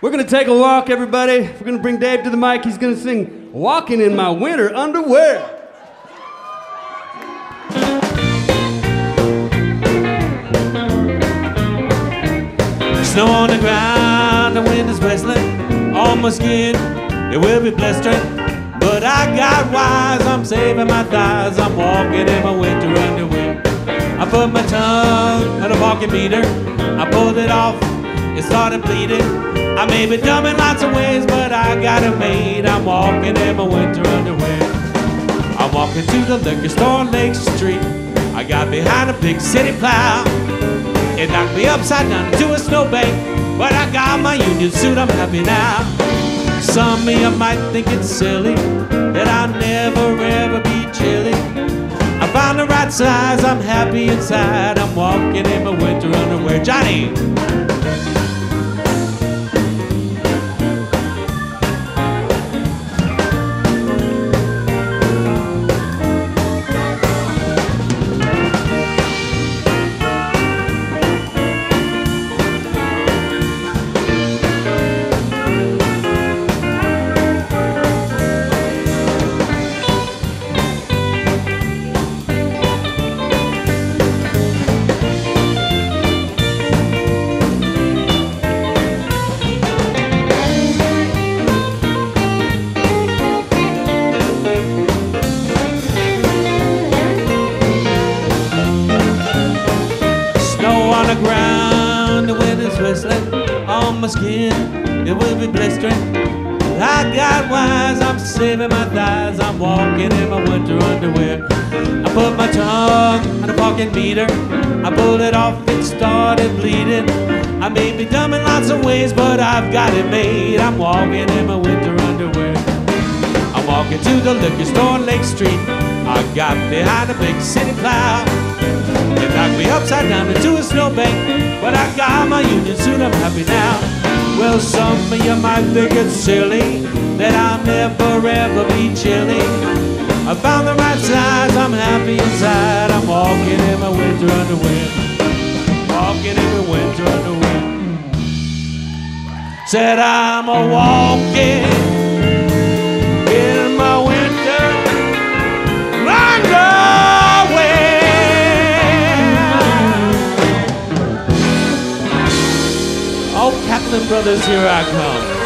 We're gonna take a walk, everybody. We're gonna bring Dave to the mic. He's gonna sing Walking in My Winter Underwear. Snow on the ground, the wind is whistling on my skin. It will be blistering, but I got wise. I'm saving my thighs. I'm walking in my winter underwear. I put my tongue on a walking meter. I pulled it off. It started bleeding. I may be dumb in lots of ways, but I got it made. I'm walking in my winter underwear. I'm walking to the liquor store on Lake Street. I got behind a big city plow. It knocked me upside down into a snowbank. But I got my union suit, I'm happy now. Some of you might think it's silly that I'll never ever be chilly. I found the right size, I'm happy inside. I'm walking in my winter underwear. Johnny! Is on my skin. It will be blistering. I got wise, I'm saving my thighs. I'm walking in my winter underwear. I put my tongue on a pocket meter. I pulled it off, it started bleeding. I may be dumb in lots of ways, but I've got it made. I'm walking in my winter underwear. I'm walking to the liquor store on Lake Street. I got behind a big city cloud. Upside down into a snowbank. But I got my union suit, I'm happy now. Well, some of you might think it's silly that I'll never ever be chilly. I found the right size, I'm happy inside. I'm walking in my winter underwear. Walking in my winter underwear. Said I'm a walking Oh, Brothers, here I come.